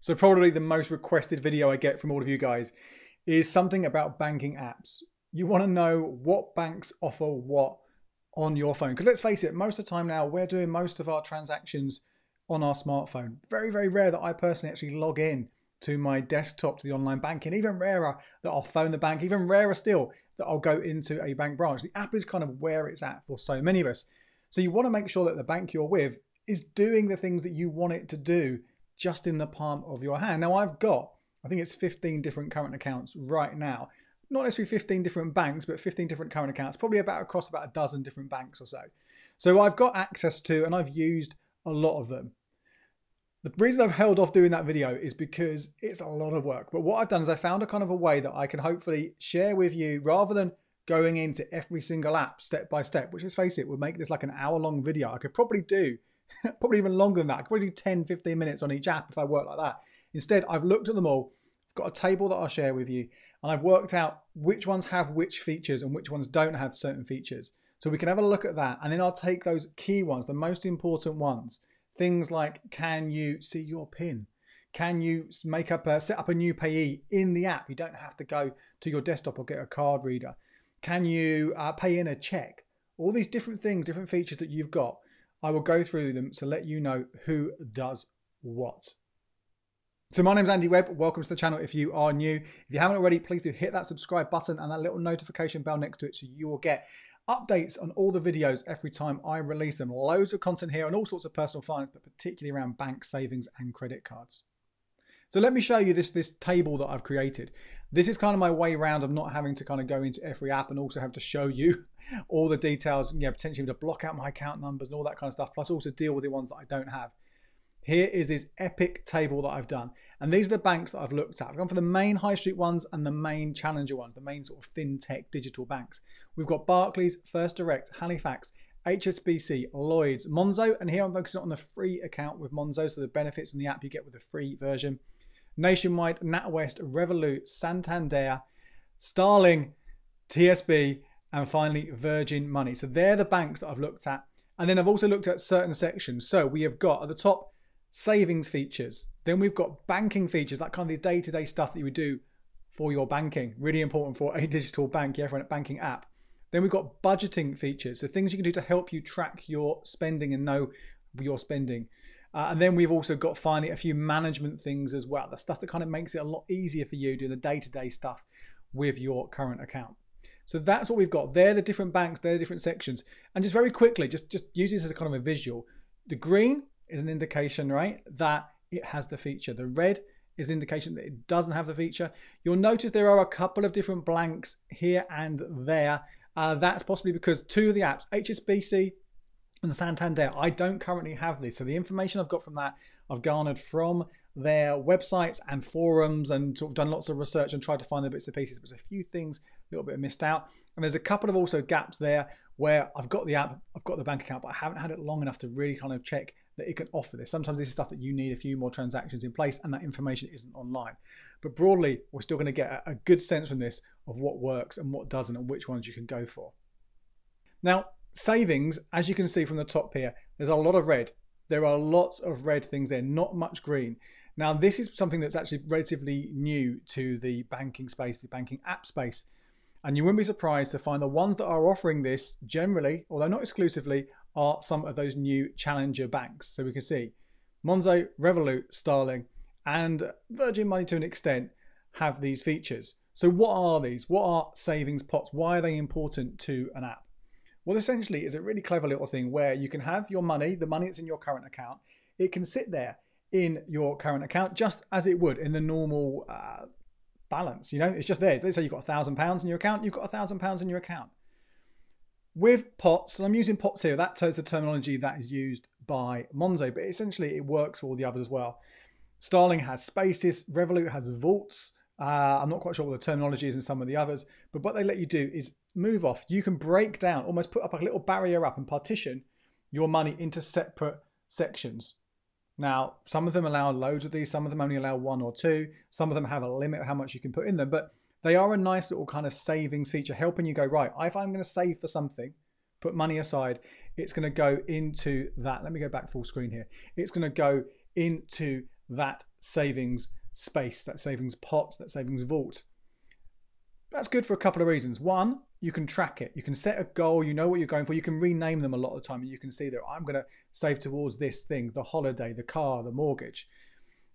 So probably the most requested video I get from all of you guys is something about banking apps. You want to know what banks offer what on your phone. Because let's face it, most of the time now we're doing most of our transactions on our smartphone. Very, very rare that I personally actually log in to my desktop to the online banking. Even rarer that I'll phone the bank. Even rarer still that I'll go into a bank branch. The app is kind of where it's at for so many of us. So you want to make sure that the bank you're with is doing the things that you want it to do just in the palm of your hand. Now I've got, I think it's 15 different current accounts right now. Not necessarily 15 different banks, but 15 different current accounts, probably about across about a dozen different banks or so. So I've got access to and I've used a lot of them. The reason I've held off doing that video is because it's a lot of work. But what I've done is I found a kind of a way that I can hopefully share with you rather than going into every single app step by step, which let's face it, would make this like an hour long video. I could probably do probably even longer than that. I could probably do 10, 15 minutes on each app if I work like that. Instead, I've looked at them all, I've got a table that I'll share with you, and I've worked out which ones have which features and which ones don't have certain features. So we can have a look at that, and then I'll take those key ones, the most important ones. Things like, can you see your PIN? Can you make up a, set up a new payee in the app? You don't have to go to your desktop or get a card reader. Can you uh, pay in a check? All these different things, different features that you've got I will go through them to let you know who does what. So my name's Andy Webb. Welcome to the channel if you are new. If you haven't already, please do hit that subscribe button and that little notification bell next to it so you will get updates on all the videos every time I release them. Loads of content here on all sorts of personal finance, but particularly around bank savings and credit cards. So let me show you this, this table that I've created. This is kind of my way around of not having to kind of go into every app and also have to show you all the details, you know, potentially to block out my account numbers and all that kind of stuff, plus also deal with the ones that I don't have. Here is this epic table that I've done. And these are the banks that I've looked at. I've gone for the main high street ones and the main challenger ones, the main sort of fintech digital banks. We've got Barclays, First Direct, Halifax, HSBC, Lloyds, Monzo, and here I'm focusing on the free account with Monzo, so the benefits in the app you get with the free version. Nationwide, NatWest, Revolut, Santander, Starling, TSB, and finally Virgin Money. So they're the banks that I've looked at. And then I've also looked at certain sections. So we have got at the top savings features. Then we've got banking features, that kind of the day-to-day stuff that you would do for your banking. Really important for a digital bank, yeah, for a banking app. Then we've got budgeting features, so things you can do to help you track your spending and know your spending. Uh, and then we've also got finally a few management things as well, the stuff that kind of makes it a lot easier for you doing the day to day stuff with your current account. So that's what we've got. They're the different banks, they're the different sections. And just very quickly, just, just use this as a kind of a visual. The green is an indication, right, that it has the feature. The red is an indication that it doesn't have the feature. You'll notice there are a couple of different blanks here and there. Uh, that's possibly because two of the apps, HSBC and Santander. I don't currently have this. So the information I've got from that, I've garnered from their websites and forums and sort of done lots of research and tried to find the bits and pieces. There's a few things a little bit missed out. And there's a couple of also gaps there where I've got the app, I've got the bank account, but I haven't had it long enough to really kind of check that it can offer this. Sometimes this is stuff that you need a few more transactions in place and that information isn't online. But broadly, we're still going to get a good sense from this of what works and what doesn't and which ones you can go for. Now, savings, as you can see from the top here, there's a lot of red. There are lots of red things there, not much green. Now, this is something that's actually relatively new to the banking space, the banking app space. And you wouldn't be surprised to find the ones that are offering this generally, although not exclusively, are some of those new challenger banks. So we can see Monzo, Revolut, Starling, and Virgin Money to an extent have these features. So what are these? What are savings pots? Why are they important to an app? Well, essentially, is a really clever little thing where you can have your money, the money that's in your current account, it can sit there in your current account just as it would in the normal uh, balance. You know, it's just there. Let's say you've got a thousand pounds in your account, you've got a thousand pounds in your account. With pots, and I'm using pots here, that is the terminology that is used by Monzo, but essentially it works for all the others as well. Starling has spaces, Revolut has vaults. Uh, I'm not quite sure what the terminology is in some of the others, but what they let you do is move off. You can break down, almost put up a little barrier up and partition your money into separate sections. Now, some of them allow loads of these, some of them only allow one or two, some of them have a limit how much you can put in them, but they are a nice little kind of savings feature, helping you go, right, if I'm going to save for something, put money aside, it's going to go into that. Let me go back full screen here. It's going to go into that savings space, that savings pot, that savings vault. That's good for a couple of reasons. One, you can track it. You can set a goal. You know what you're going for. You can rename them a lot of the time, and you can see that I'm going to save towards this thing: the holiday, the car, the mortgage.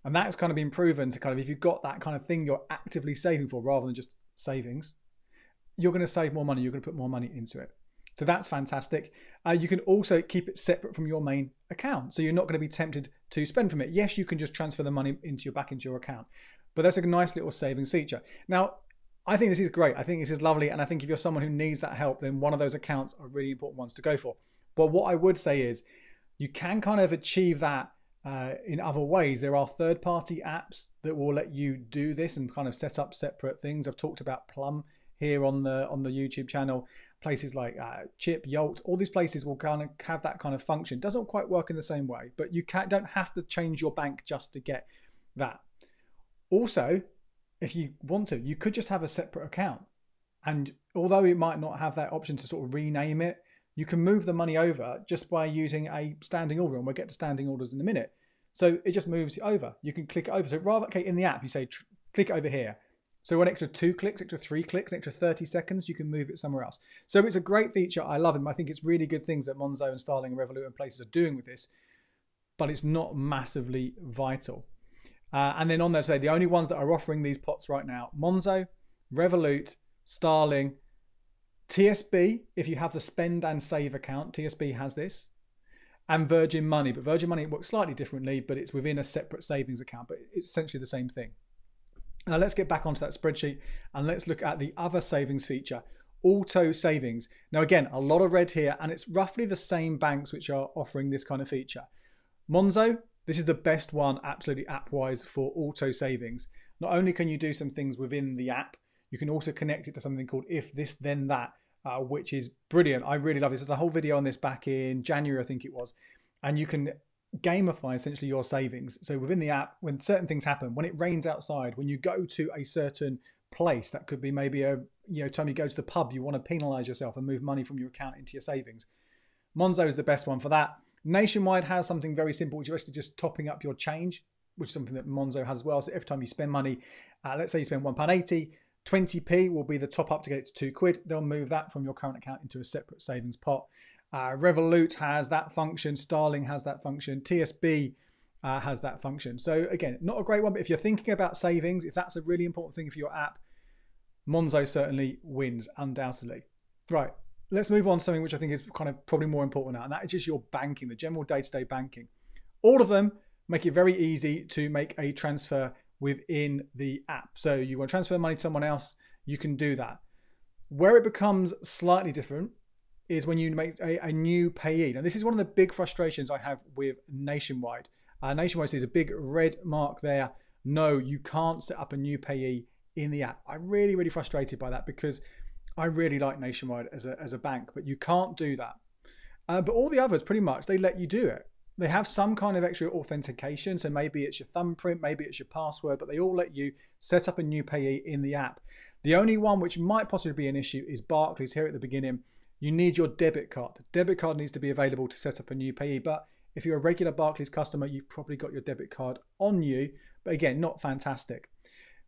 And that's kind of been proven to kind of if you've got that kind of thing you're actively saving for rather than just savings, you're going to save more money. You're going to put more money into it. So that's fantastic. Uh, you can also keep it separate from your main account. So you're not going to be tempted to spend from it. Yes, you can just transfer the money into your back into your account, but that's a nice little savings feature. Now, I think this is great. I think this is lovely. And I think if you're someone who needs that help, then one of those accounts are really important ones to go for. But what I would say is you can kind of achieve that uh, in other ways. There are third party apps that will let you do this and kind of set up separate things. I've talked about Plum here on the on the YouTube channel. Places like uh, Chip, Yolt, all these places will kind of have that kind of function. Doesn't quite work in the same way, but you can, don't have to change your bank just to get that. Also, if you want to, you could just have a separate account. And although it might not have that option to sort of rename it, you can move the money over just by using a standing order. And we'll get to standing orders in a minute. So it just moves it over. You can click it over. So rather, okay, in the app, you say click over here. So an extra two clicks, extra three clicks, extra 30 seconds, you can move it somewhere else. So it's a great feature. I love it. I think it's really good things that Monzo and Starling and Revolut and places are doing with this, but it's not massively vital. Uh, and then on there, say the only ones that are offering these pots right now Monzo, Revolut, Starling, TSB, if you have the spend and save account, TSB has this, and Virgin Money. But Virgin Money works slightly differently, but it's within a separate savings account, but it's essentially the same thing. Now let's get back onto that spreadsheet and let's look at the other savings feature, auto savings. Now again, a lot of red here, and it's roughly the same banks which are offering this kind of feature. Monzo, this is the best one, absolutely app-wise, for auto savings. Not only can you do some things within the app, you can also connect it to something called if this then that, uh, which is brilliant. I really love this. There's a whole video on this back in January, I think it was, and you can gamify essentially your savings. So within the app, when certain things happen, when it rains outside, when you go to a certain place, that could be maybe a you know time you go to the pub, you want to penalize yourself and move money from your account into your savings. Monzo is the best one for that. Nationwide has something very simple, which is actually just topping up your change, which is something that Monzo has as well. So every time you spend money, uh, let's say you spend £1.80, 20p will be the top up to get it to two quid. They'll move that from your current account into a separate savings pot. Uh, Revolut has that function. Starling has that function. TSB uh, has that function. So again, not a great one, but if you're thinking about savings, if that's a really important thing for your app, Monzo certainly wins undoubtedly. Right, let's move on to something which I think is kind of probably more important now, and that is just your banking, the general day-to-day banking. All of them make it very easy to make a transfer within the app. So you want to transfer money to someone else, you can do that. Where it becomes slightly different is when you make a, a new payee. Now, this is one of the big frustrations I have with Nationwide. Uh, Nationwide sees a big red mark there. No, you can't set up a new payee in the app. I'm really, really frustrated by that because I really like Nationwide as a, as a bank, but you can't do that. Uh, but all the others, pretty much, they let you do it. They have some kind of extra authentication. So maybe it's your thumbprint, maybe it's your password, but they all let you set up a new payee in the app. The only one which might possibly be an issue is Barclays here at the beginning you need your debit card. The debit card needs to be available to set up a new payee. But if you're a regular Barclays customer, you've probably got your debit card on you. But again, not fantastic.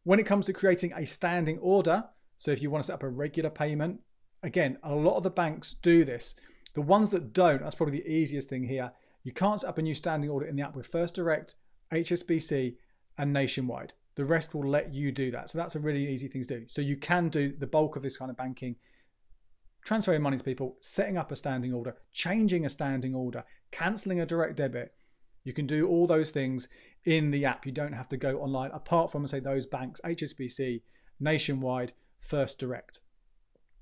When it comes to creating a standing order, so if you want to set up a regular payment, again, a lot of the banks do this. The ones that don't, that's probably the easiest thing here. You can't set up a new standing order in the app with First Direct, HSBC, and Nationwide. The rest will let you do that. So that's a really easy thing to do. So you can do the bulk of this kind of banking transferring money to people, setting up a standing order, changing a standing order, cancelling a direct debit. You can do all those things in the app. You don't have to go online, apart from, say, those banks, HSBC, Nationwide, First Direct.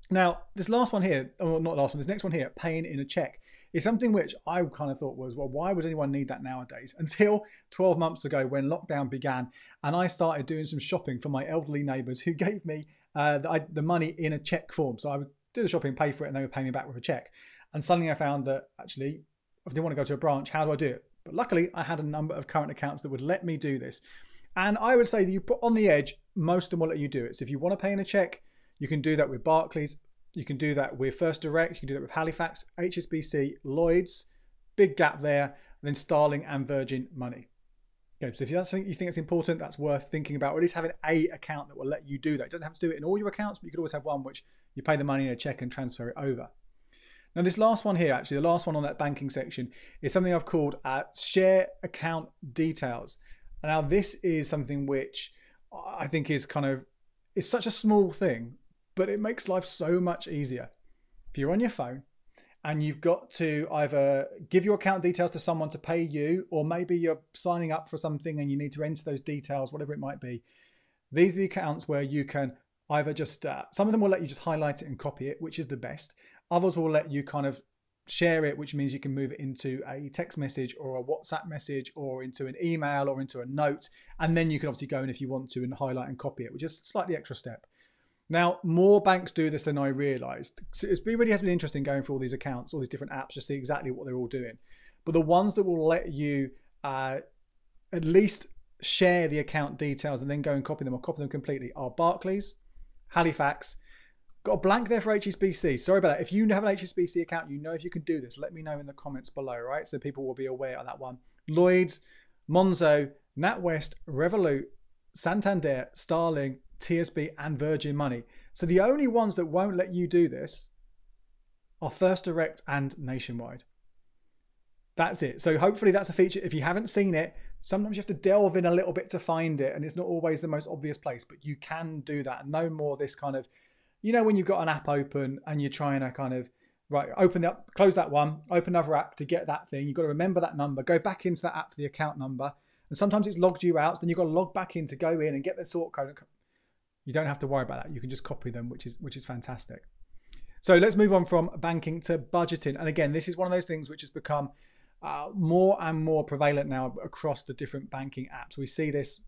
Now, this last one here, or not last one, this next one here, paying in a check, is something which I kind of thought was, well, why would anyone need that nowadays? Until 12 months ago when lockdown began and I started doing some shopping for my elderly neighbours who gave me uh, the, the, money in a check form. So I would do the shopping, pay for it, and they would pay me back with a check. And suddenly I found that actually, if I didn't want to go to a branch, how do I do it? But luckily, I had a number of current accounts that would let me do this. And I would say that you put on the edge, most of them will let you do it. So if you want to pay in a check, you can do that with Barclays. You can do that with First Direct. You can do that with Halifax, HSBC, Lloyds. Big gap there. And then Starling and Virgin Money. Okay, so if that's something you think it's important, that's worth thinking about, or at least having a account that will let you do that. It doesn't have to do it in all your accounts, but you could always have one which you pay the money in a check and transfer it over. Now, this last one here, actually, the last one on that banking section, is something I've called uh, share account details. Now, this is something which I think is kind of it's such a small thing, but it makes life so much easier. If you're on your phone and you've got to either give your account details to someone to pay you, or maybe you're signing up for something and you need to enter those details, whatever it might be. These are the accounts where you can either just, uh, some of them will let you just highlight it and copy it, which is the best. Others will let you kind of share it, which means you can move it into a text message or a WhatsApp message or into an email or into a note. And then you can obviously go in if you want to and highlight and copy it, which is a slightly extra step. Now, more banks do this than I realized. So it really has been interesting going through all these accounts, all these different apps, to see exactly what they're all doing. But the ones that will let you uh, at least share the account details and then go and copy them or copy them completely are Barclays, Halifax, Got a blank there for HSBC. Sorry about that. If you have an HSBC account, you know if you can do this. Let me know in the comments below, right? So people will be aware of that one. Lloyds, Monzo, NatWest, Revolut, Santander, Starling, TSB, and Virgin Money. So the only ones that won't let you do this are First Direct and Nationwide. That's it. So hopefully that's a feature. If you haven't seen it, sometimes you have to delve in a little bit to find it, and it's not always the most obvious place, but you can do that. No more this kind of you know when you've got an app open and you're trying to kind of right open up close that one open another app to get that thing you've got to remember that number go back into that app for the account number and sometimes it's logged you out so then you've got to log back in to go in and get the sort code. You don't have to worry about that you can just copy them which is which is fantastic. So let's move on from banking to budgeting and again this is one of those things which has become uh, more and more prevalent now across the different banking apps. We see this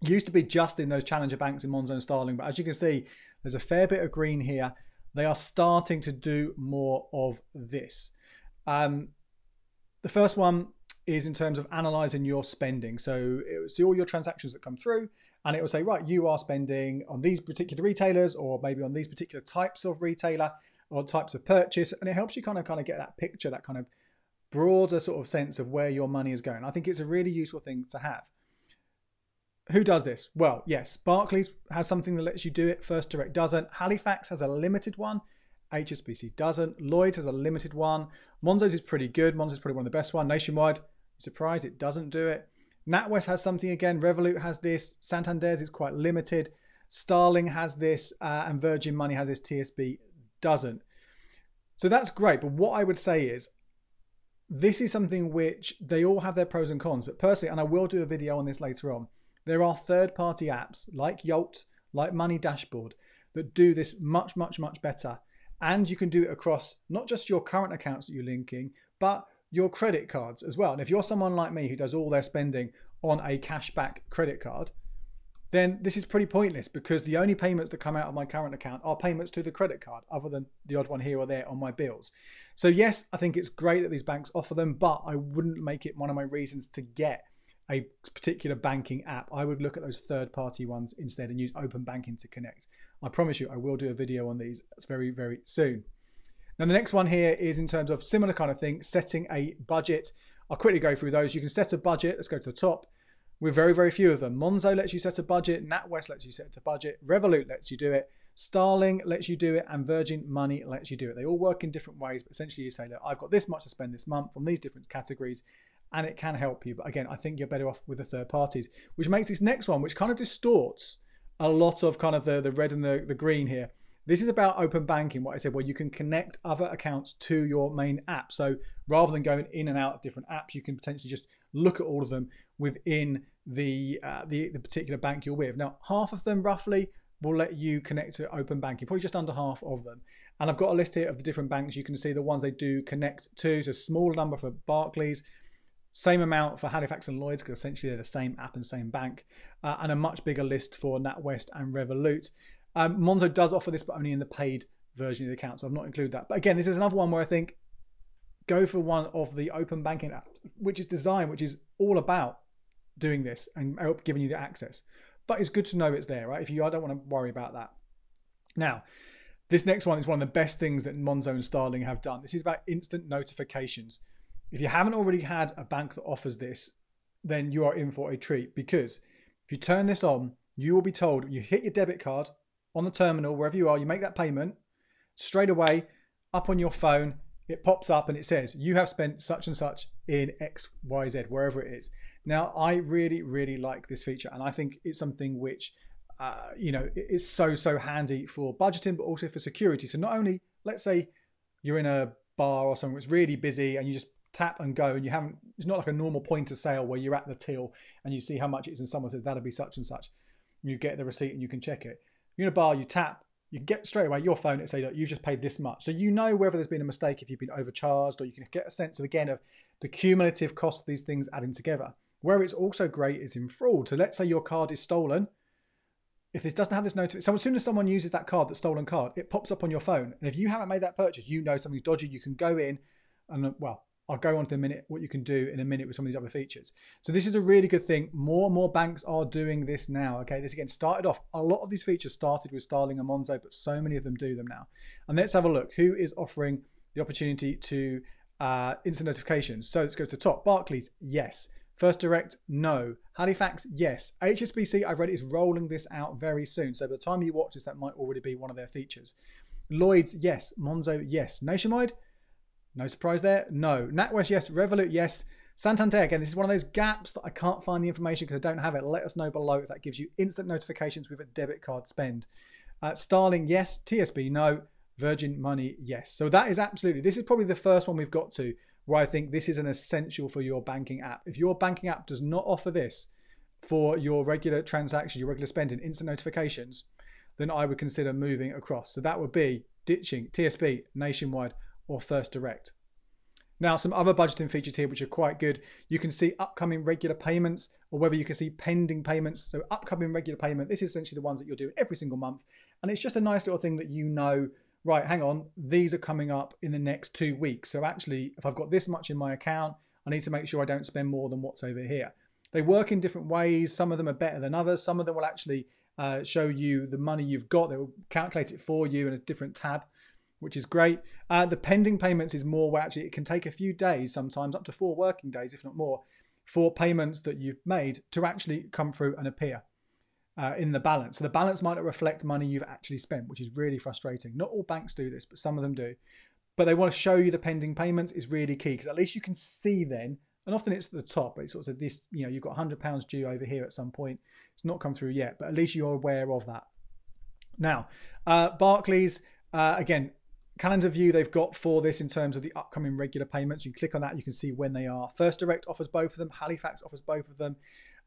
used to be just in those challenger banks in Monzo and Starling but as you can see there's a fair bit of green here. They are starting to do more of this. Um, the first one is in terms of analyzing your spending. So it will see all your transactions that come through and it will say, right, you are spending on these particular retailers or maybe on these particular types of retailer or types of purchase. And it helps you kind of kind of get that picture, that kind of broader sort of sense of where your money is going. I think it's a really useful thing to have. Who does this? Well, yes, Barclays has something that lets you do it. First Direct doesn't. Halifax has a limited one. HSBC doesn't. Lloyd has a limited one. Monzo's is pretty good. Monzo's is probably one of the best one. Nationwide, surprised it doesn't do it. NatWest has something again. Revolut has this. Santander's is quite limited. Starling has this, uh, and Virgin Money has this. TSB doesn't. So that's great. But what I would say is, this is something which they all have their pros and cons. But personally, and I will do a video on this later on there are third party apps like Yolt, like Money Dashboard, that do this much, much, much better. And you can do it across not just your current accounts that you're linking, but your credit cards as well. And if you're someone like me who does all their spending on a cashback credit card, then this is pretty pointless because the only payments that come out of my current account are payments to the credit card, other than the odd one here or there on my bills. So, yes, I think it's great that these banks offer them, but I wouldn't make it one of my reasons to get a particular banking app, I would look at those third party ones instead and use open banking to connect. I promise you, I will do a video on these very, very soon. Now, the next one here is in terms of similar kind of thing, setting a budget. I'll quickly go through those. You can set a budget. Let's go to the top. We're very, very few of them. Monzo lets you set a budget. NatWest lets you set a budget. Revolut lets you do it. Starling lets you do it. And Virgin Money lets you do it. They all work in different ways, but essentially you say, look, I've got this much to spend this month on these different categories and it can help you. But again, I think you're better off with the third parties, which makes this next one, which kind of distorts a lot of kind of the, the red and the, the green here. This is about open banking, what I said, where you can connect other accounts to your main app. So rather than going in and out of different apps, you can potentially just look at all of them within the, uh, the, the particular bank you're with. Now, half of them roughly will let you connect to open banking, probably just under half of them. And I've got a list here of the different banks. You can see the ones they do connect to. So small number for Barclays, same amount for Halifax and Lloyds because essentially they're the same app and same bank, uh, and a much bigger list for NatWest and Revolut. Um, Monzo does offer this, but only in the paid version of the account, so I've not included that. But again, this is another one where I think go for one of the open banking apps, which is designed, which is all about doing this and giving you the access. But it's good to know it's there, right? If you I don't want to worry about that. Now, this next one is one of the best things that Monzo and Starling have done. This is about instant notifications. If you haven't already had a bank that offers this, then you are in for a treat because if you turn this on, you will be told you hit your debit card on the terminal, wherever you are, you make that payment straight away up on your phone. It pops up and it says you have spent such and such in X, Y, Z, wherever it is. Now, I really, really like this feature, and I think it's something which, uh, you know, is so, so handy for budgeting, but also for security. So, not only, let's say you're in a bar or something that's really busy and you just tap and go and you haven't it's not like a normal point of sale where you're at the till and you see how much it is and someone says that'll be such and such. You get the receipt and you can check it. You're in a bar you tap you get straight away your phone and say that you've just paid this much. So you know whether there's been a mistake if you've been overcharged or you can get a sense of again of the cumulative cost of these things adding together. Where it's also great is in fraud. So let's say your card is stolen. If this doesn't have this notification, so as soon as someone uses that card, that stolen card, it pops up on your phone. And if you haven't made that purchase, you know something's dodgy. You can go in and, well, I'll go on to a minute what you can do in a minute with some of these other features. So this is a really good thing. More and more banks are doing this now. Okay, this again started off. A lot of these features started with Starling and Monzo, but so many of them do them now. And let's have a look. Who is offering the opportunity to uh, instant notifications? So let's go to the top. Barclays, yes. First Direct, no. Halifax, yes. HSBC, I've read, is rolling this out very soon. So by the time you watch this, that might already be one of their features. Lloyd's, yes. Monzo, yes. Nationwide, no surprise there. No. NatWest, yes. Revolut, yes. Santander, again, this is one of those gaps that I can't find the information because I don't have it. Let us know below if that gives you instant notifications with a debit card spend. Uh, Starling, yes. TSB, no. Virgin Money, yes. So that is absolutely, this is probably the first one we've got to where I think this is an essential for your banking app. If your banking app does not offer this for your regular transactions, your regular spending, instant notifications, then I would consider moving across. So that would be ditching TSB, Nationwide, or First Direct. Now, some other budgeting features here which are quite good. You can see upcoming regular payments or whether you can see pending payments. So, upcoming regular payment, this is essentially the ones that you're doing every single month. And it's just a nice little thing that you know, right, hang on, these are coming up in the next two weeks. So, actually, if I've got this much in my account, I need to make sure I don't spend more than what's over here. They work in different ways. Some of them are better than others. Some of them will actually uh, show you the money you've got. They will calculate it for you in a different tab which is great. Uh, the pending payments is more where actually it can take a few days, sometimes up to four working days, if not more, for payments that you've made to actually come through and appear uh, in the balance. So the balance might not reflect money you've actually spent, which is really frustrating. Not all banks do this, but some of them do. But they want to show you the pending payments is really key because at least you can see then. And often it's at the top, but it's sort of this, you know, you've got £100 due over here at some point. It's not come through yet, but at least you're aware of that. Now, uh, Barclays, uh, again, calendar view they've got for this in terms of the upcoming regular payments. You click on that, you can see when they are. First Direct offers both of them, Halifax offers both of them.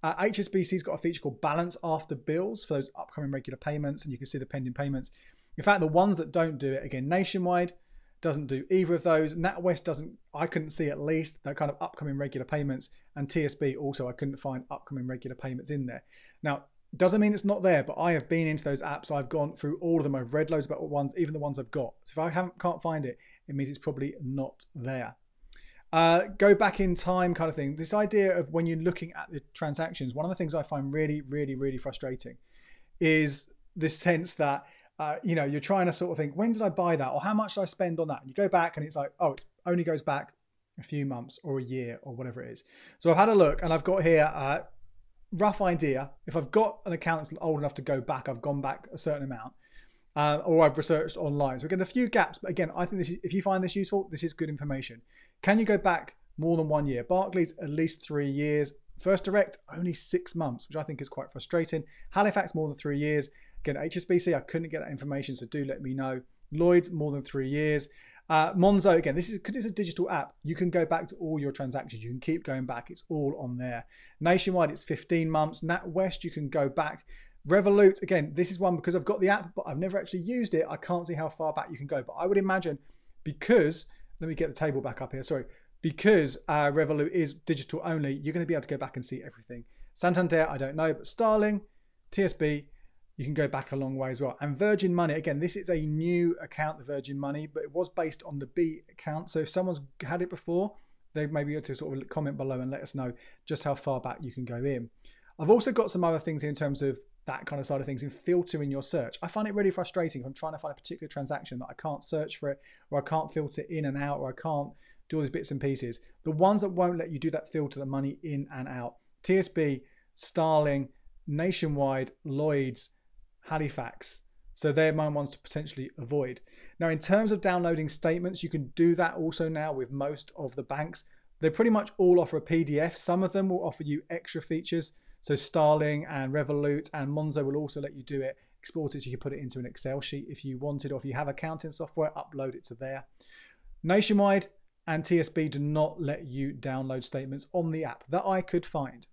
Uh, HSBC's got a feature called Balance After Bills for those upcoming regular payments, and you can see the pending payments. In fact, the ones that don't do it, again, Nationwide doesn't do either of those. NatWest doesn't, I couldn't see at least that kind of upcoming regular payments, and TSB also, I couldn't find upcoming regular payments in there. Now, doesn't mean it's not there, but I have been into those apps. I've gone through all of them. I've read loads about ones, even the ones I've got. So if I haven't, can't find it, it means it's probably not there. Uh, go back in time kind of thing. This idea of when you're looking at the transactions, one of the things I find really, really, really frustrating is this sense that, uh, you know, you're trying to sort of think, when did I buy that? Or how much did I spend on that? And you go back and it's like, oh, it only goes back a few months or a year or whatever it is. So I've had a look and I've got here uh, rough idea. If I've got an account that's old enough to go back, I've gone back a certain amount, uh, or I've researched online. So again, a few gaps, but again, I think this is, if you find this useful, this is good information. Can you go back more than one year? Barclays at least three years. First Direct only six months, which I think is quite frustrating. Halifax more than three years. Again, HSBC, I couldn't get that information, so do let me know. Lloyd's more than three years. Uh, Monzo, again, this is because it's a digital app. You can go back to all your transactions. You can keep going back. It's all on there. Nationwide, it's 15 months. NatWest, you can go back. Revolut, again, this is one because I've got the app, but I've never actually used it. I can't see how far back you can go. But I would imagine because, let me get the table back up here, sorry, because uh, Revolut is digital only, you're going to be able to go back and see everything. Santander, I don't know, but Starling, TSB, you can go back a long way as well. And Virgin Money, again, this is a new account, the Virgin Money, but it was based on the B account. So if someone's had it before, they may be able to sort of comment below and let us know just how far back you can go in. I've also got some other things here in terms of that kind of side of things in filtering your search. I find it really frustrating if I'm trying to find a particular transaction that I can't search for it or I can't filter in and out or I can't do all these bits and pieces. The ones that won't let you do that filter the money in and out TSB, Starling, Nationwide, Lloyds, Halifax. So they're my ones to potentially avoid. Now, in terms of downloading statements, you can do that also now with most of the banks. They pretty much all offer a PDF. Some of them will offer you extra features. So Starling and Revolut and Monzo will also let you do it. Export it so you can put it into an Excel sheet if you wanted, or if you have accounting software, upload it to there. Nationwide and TSB do not let you download statements on the app that I could find.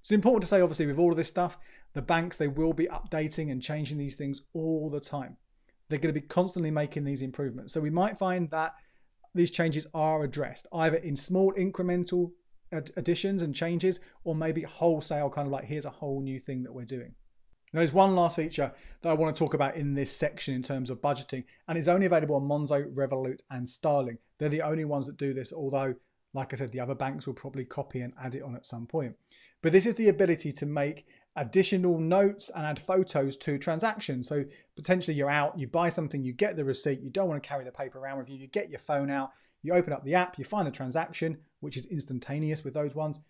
It's important to say, obviously, with all of this stuff, the banks, they will be updating and changing these things all the time. They're going to be constantly making these improvements. So we might find that these changes are addressed either in small incremental additions and changes or maybe wholesale kind of like here's a whole new thing that we're doing. Now, there's one last feature that I want to talk about in this section in terms of budgeting, and it's only available on Monzo, Revolut, and Starling. They're the only ones that do this, although, like I said, the other banks will probably copy and add it on at some point. But this is the ability to make additional notes and add photos to transactions. So potentially you're out, you buy something, you get the receipt, you don't want to carry the paper around with you, you get your phone out, you open up the app, you find the transaction, which is instantaneous with those ones.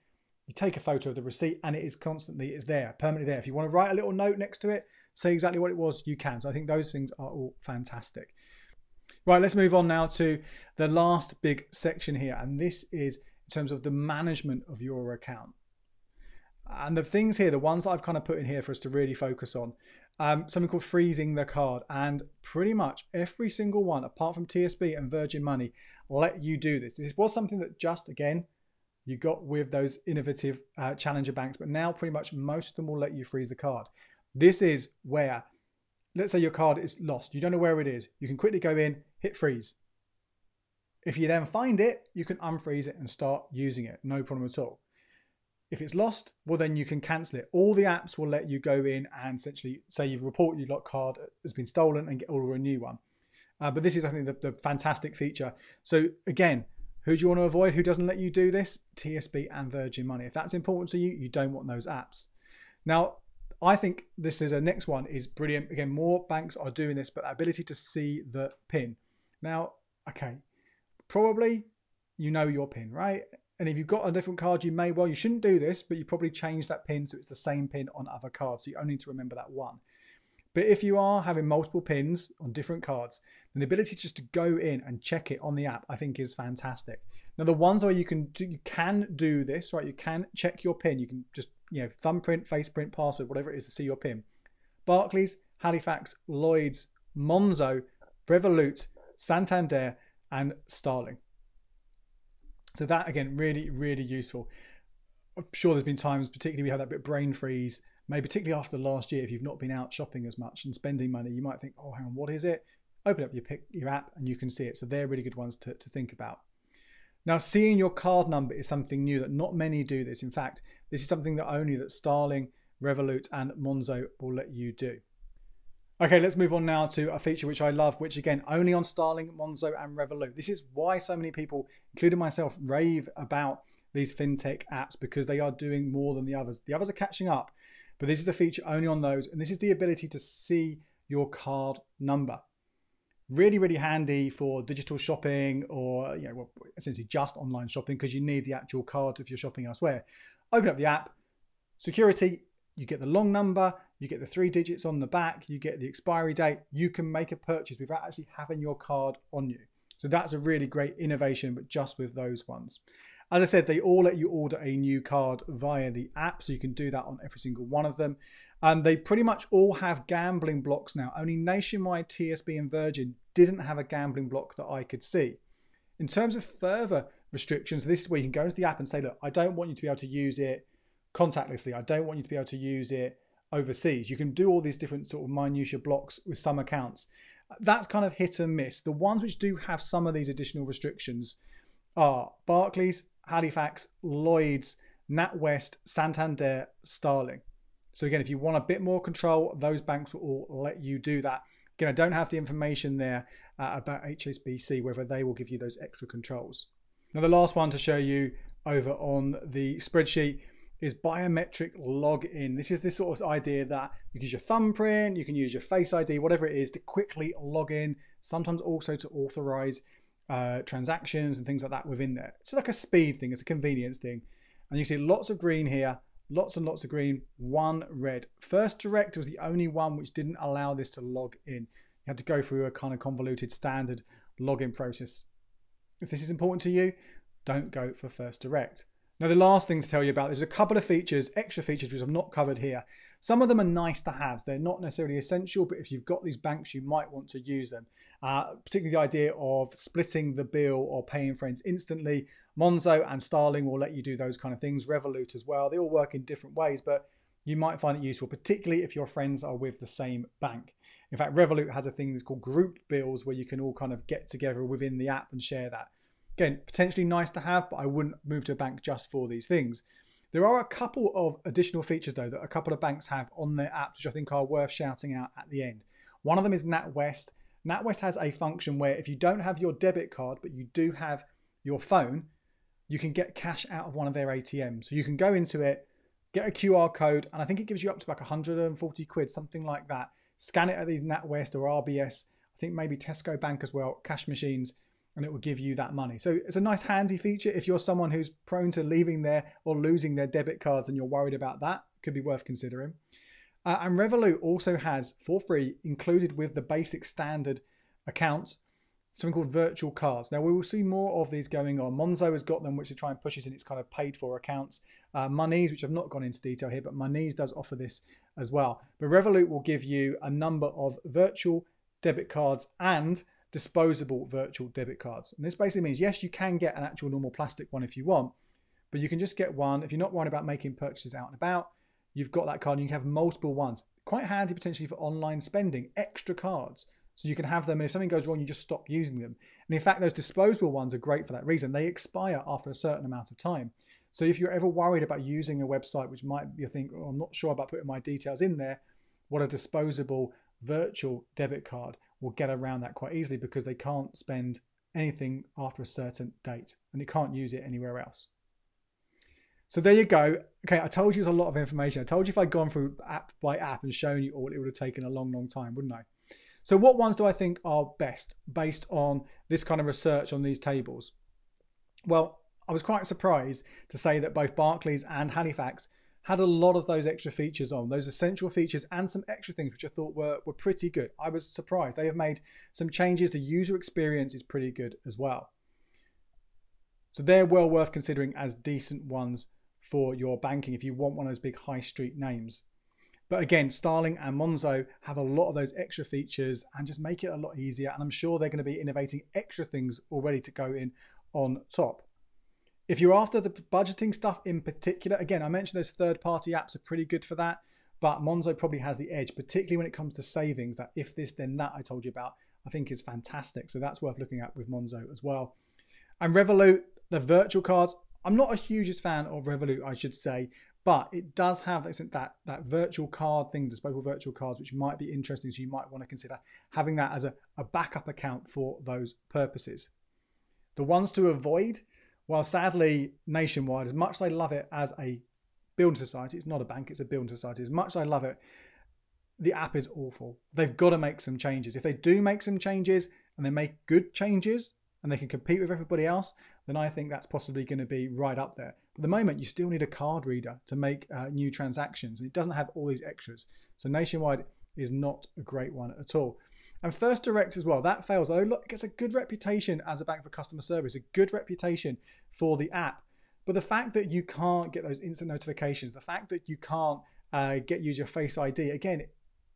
You take a photo of the receipt and it is constantly, it's there, permanently there. If you want to write a little note next to it, say exactly what it was, you can. So I think those things are all fantastic. Right, let's move on now to the last big section here. And this is in terms of the management of your account. And the things here, the ones that I've kind of put in here for us to really focus on, um, something called freezing the card. And pretty much every single one, apart from TSB and Virgin Money, let you do this. This was something that just, again, you got with those innovative uh, challenger banks, but now pretty much most of them will let you freeze the card. This is where, let's say your card is lost, you don't know where it is, you can quickly go in, hit freeze. If you then find it, you can unfreeze it and start using it, no problem at all. If it's lost, well then you can cancel it. All the apps will let you go in and essentially say you've reported your lock card has been stolen and get order a new one. Uh, but this is, I think, the, the fantastic feature. So again, who do you want to avoid? Who doesn't let you do this? TSB and Virgin Money. If that's important to you, you don't want those apps. Now, I think this is a next one is brilliant. Again, more banks are doing this, but the ability to see the pin. Now, okay, probably you know your pin, right? And if you've got a different card, you may well, you shouldn't do this, but you probably change that pin so it's the same pin on other cards. So you only need to remember that one. But if you are having multiple pins on different cards, then the ability just to go in and check it on the app, I think is fantastic. Now the ones where you can do, you can do this, right? You can check your pin. You can just you know thumbprint, face print, password, whatever it is to see your pin. Barclays, Halifax, Lloyd's, Monzo, Revolut, Santander, and Starling. So that again, really, really useful. I'm sure there's been times, particularly we had that bit brain freeze maybe particularly after the last year, if you've not been out shopping as much and spending money, you might think, oh, hang on, what is it? Open up your pick, your app and you can see it. So they're really good ones to, to think about. Now, seeing your card number is something new that not many do this. In fact, this is something that only that Starling, Revolut, and Monzo will let you do. Okay, let's move on now to a feature which I love, which again, only on Starling, Monzo, and Revolut. This is why so many people, including myself, rave about these fintech apps because they are doing more than the others. The others are catching up, but this is the feature only on those, and this is the ability to see your card number. Really, really handy for digital shopping or you know, well, essentially just online shopping because you need the actual card if you're shopping elsewhere. Open up the app, security, you get the long number, you get the three digits on the back, you get the expiry date. You can make a purchase without actually having your card on you. So that's a really great innovation, but just with those ones. As I said, they all let you order a new card via the app, so you can do that on every single one of them. And they pretty much all have gambling blocks now. Only Nationwide, TSB, and Virgin didn't have a gambling block that I could see. In terms of further restrictions, this is where you can go into the app and say, look, I don't want you to be able to use it contactlessly. I don't want you to be able to use it overseas. You can do all these different sort of minutia blocks with some accounts. That's kind of hit and miss. The ones which do have some of these additional restrictions are Barclays, Halifax, Lloyds, NatWest, Santander, Starling. So again, if you want a bit more control, those banks will all let you do that. Again, I don't have the information there uh, about HSBC, whether they will give you those extra controls. Now, the last one to show you over on the spreadsheet is biometric login. This is this sort of idea that you can use your thumbprint, you can use your face ID, whatever it is, to quickly log in, sometimes also to authorize uh, transactions and things like that within there. It's like a speed thing, it's a convenience thing. And you see lots of green here, Lots and lots of green, one red. First Direct was the only one which didn't allow this to log in. You had to go through a kind of convoluted standard login process. If this is important to you, don't go for First Direct. Now, the last thing to tell you about, there's a couple of features, extra features, which I've not covered here. Some of them are nice to have. They're not necessarily essential, but if you've got these banks, you might want to use them. Uh, particularly the idea of splitting the bill or paying friends instantly. Monzo and Starling will let you do those kind of things. Revolut as well. They all work in different ways, but you might find it useful, particularly if your friends are with the same bank. In fact, Revolut has a thing that's called group bills where you can all kind of get together within the app and share that. Again, potentially nice to have, but I wouldn't move to a bank just for these things. There are a couple of additional features though that a couple of banks have on their apps, which I think are worth shouting out at the end. One of them is NatWest. NatWest has a function where if you don't have your debit card, but you do have your phone, you can get cash out of one of their ATMs. So you can go into it, get a QR code, and I think it gives you up to like 140 quid, something like that. Scan it at the NatWest or RBS, I think maybe Tesco Bank as well, cash machines, and it will give you that money. So it's a nice handy feature if you're someone who's prone to leaving their or losing their debit cards and you're worried about that, could be worth considering. Uh, and Revolut also has for free included with the basic standard accounts something called virtual cards. Now we will see more of these going on. Monzo has got them, which to try and push it in its kind of paid for accounts. Uh, Monese, which I've not gone into detail here, but Monese does offer this as well. But Revolut will give you a number of virtual debit cards and disposable virtual debit cards. And this basically means, yes, you can get an actual normal plastic one if you want, but you can just get one. If you're not worried about making purchases out and about, you've got that card and you can have multiple ones. Quite handy potentially for online spending, extra cards. So you can have them, and if something goes wrong, you just stop using them. And in fact, those disposable ones are great for that reason. They expire after a certain amount of time. So if you're ever worried about using a website which might you think, oh, I'm not sure about putting my details in there, what a disposable virtual debit card will get around that quite easily because they can't spend anything after a certain date and they can't use it anywhere else. So there you go. Okay, I told you there's a lot of information. I told you if I'd gone through app by app and shown you all, it would have taken a long, long time, wouldn't I? So what ones do I think are best based on this kind of research on these tables? Well, I was quite surprised to say that both Barclays and Halifax had a lot of those extra features on, those essential features and some extra things which I thought were, were pretty good. I was surprised. They have made some changes. The user experience is pretty good as well. So they're well worth considering as decent ones for your banking if you want one of those big high street names. But again, Starling and Monzo have a lot of those extra features and just make it a lot easier. And I'm sure they're going to be innovating extra things already to go in on top. If you're after the budgeting stuff in particular, again, I mentioned those third party apps are pretty good for that, but Monzo probably has the edge, particularly when it comes to savings. That if this, then that I told you about, I think is fantastic. So that's worth looking at with Monzo as well. And Revolut, the virtual cards, I'm not a hugest fan of Revolut, I should say, but it does have that, that virtual card thing, disposable virtual cards, which might be interesting. So you might want to consider having that as a, a backup account for those purposes. The ones to avoid while sadly, Nationwide, as much as I love it as a building society, it's not a bank, it's a building society, as much as I love it, the app is awful. They've got to make some changes. If they do make some changes and they make good changes and they can compete with everybody else, then I think that's possibly going to be right up there. But at the moment, you still need a card reader to make uh, new transactions, and it doesn't have all these extras. So Nationwide is not a great one at all. And First Direct as well, that fails. Look, it gets a good reputation as a bank for customer service, a good reputation for the app. But the fact that you can't get those instant notifications, the fact that you can't uh, get use your Face ID, again,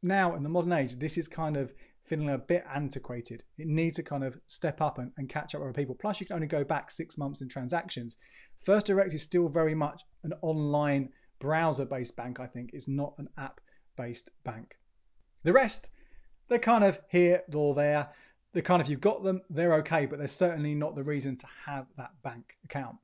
now in the modern age, this is kind of feeling a bit antiquated. It needs to kind of step up and, and catch up with people. Plus, you can only go back six months in transactions. First Direct is still very much an online browser based bank, I think. It's not an app based bank. The rest, they're kind of here or there. They're kind of, you've got them, they're okay, but they're certainly not the reason to have that bank account.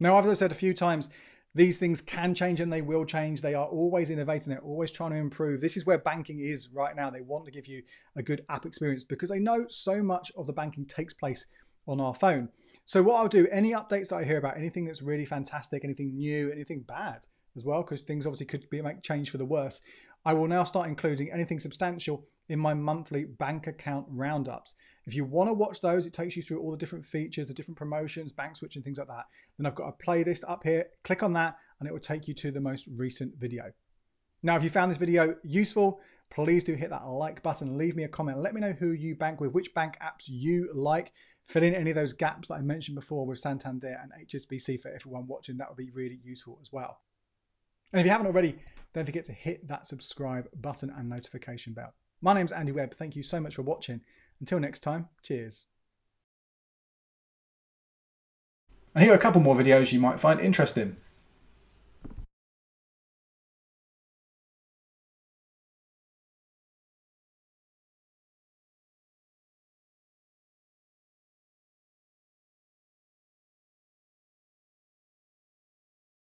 Now, as I've said a few times, these things can change and they will change. They are always innovating, they're always trying to improve. This is where banking is right now. They want to give you a good app experience because they know so much of the banking takes place on our phone. So, what I'll do, any updates that I hear about, anything that's really fantastic, anything new, anything bad as well, because things obviously could be make change for the worse, I will now start including anything substantial in my monthly bank account roundups. If you want to watch those, it takes you through all the different features, the different promotions, bank switch, and things like that. Then I've got a playlist up here. Click on that, and it will take you to the most recent video. Now, if you found this video useful, please do hit that like button, leave me a comment, let me know who you bank with, which bank apps you like, fill in any of those gaps that I mentioned before with Santander and HSBC for everyone watching. That would be really useful as well. And if you haven't already, don't forget to hit that subscribe button and notification bell. My name's Andy Webb. Thank you so much for watching. Until next time, cheers. And here are a couple more videos you might find interesting.